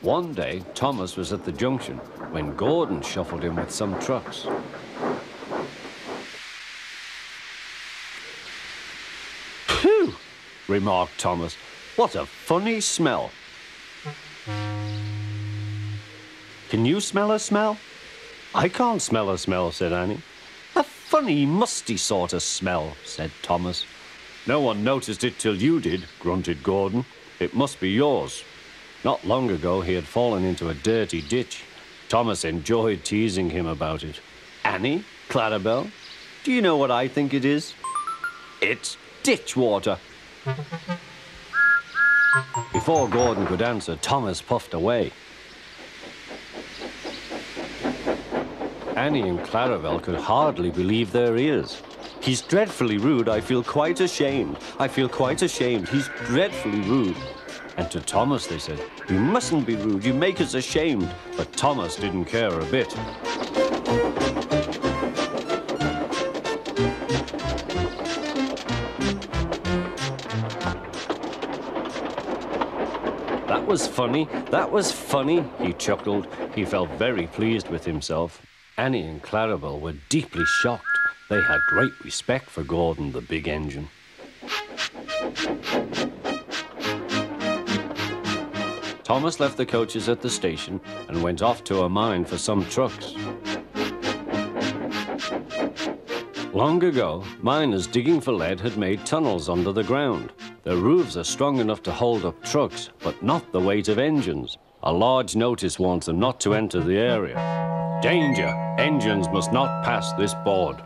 One day, Thomas was at the junction when Gordon shuffled in with some trucks. Phew, remarked Thomas. What a funny smell. Can you smell a smell? I can't smell a smell, said Annie. A funny, musty sort of smell, said Thomas. No one noticed it till you did, grunted Gordon. It must be yours. Not long ago, he had fallen into a dirty ditch. Thomas enjoyed teasing him about it. Annie, Clarabel, do you know what I think it is? It's ditch water. Before Gordon could answer, Thomas puffed away. Annie and Clarabel could hardly believe their ears. He's dreadfully rude. I feel quite ashamed. I feel quite ashamed. He's dreadfully rude. And to Thomas, they said, You mustn't be rude. You make us ashamed. But Thomas didn't care a bit. That was funny. That was funny, he chuckled. He felt very pleased with himself. Annie and Clarabel were deeply shocked. They had great respect for Gordon, the big engine. Thomas left the coaches at the station and went off to a mine for some trucks. Long ago, miners digging for lead had made tunnels under the ground. Their roofs are strong enough to hold up trucks, but not the weight of engines. A large notice warns them not to enter the area. Danger! Engines must not pass this board.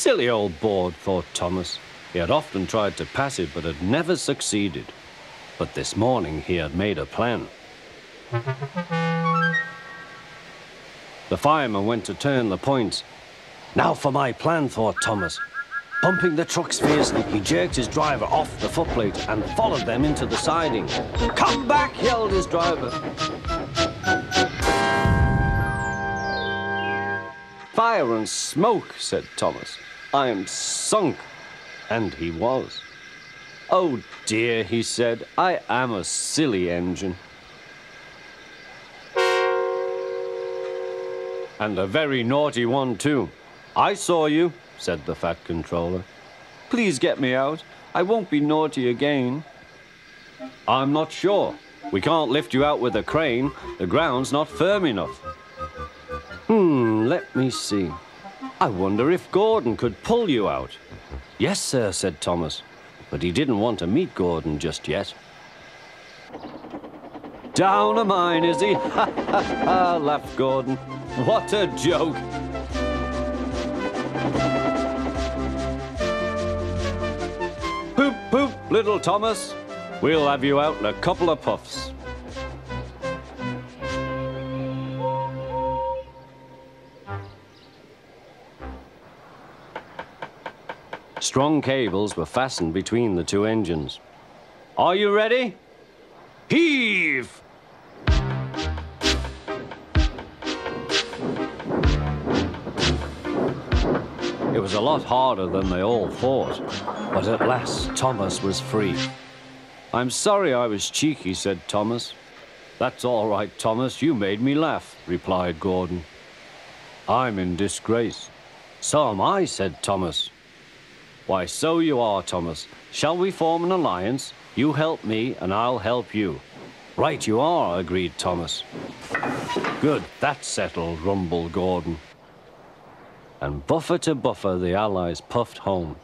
Silly old board, thought Thomas. He had often tried to pass it, but had never succeeded. But this morning he had made a plan. The fireman went to turn the points. Now for my plan, thought Thomas. Pumping the trucks fiercely, he jerked his driver off the footplate and followed them into the siding. Come back, yelled his driver. Fire and smoke, said Thomas. I am sunk. And he was. Oh dear, he said, I am a silly engine. And a very naughty one, too. I saw you, said the fat controller. Please get me out. I won't be naughty again. I'm not sure. We can't lift you out with a crane. The ground's not firm enough. Hmm, let me see. I wonder if Gordon could pull you out. Yes, sir, said Thomas. But he didn't want to meet Gordon just yet. Down a mine, is he? Ha ha ha, laughed Gordon. What a joke! Poop, poop, little Thomas. We'll have you out in a couple of puffs. Strong cables were fastened between the two engines. Are you ready? Heave! It was a lot harder than they all thought, but at last Thomas was free. I'm sorry I was cheeky, said Thomas. That's all right, Thomas. You made me laugh, replied Gordon. I'm in disgrace. So am I, said Thomas. Why, so you are, Thomas. Shall we form an alliance? You help me, and I'll help you. Right you are, agreed Thomas. Good, that's settled, rumbled Gordon. And buffer to buffer, the Allies puffed home.